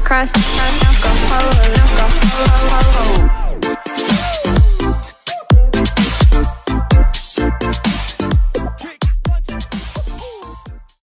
cross crust. alcohol.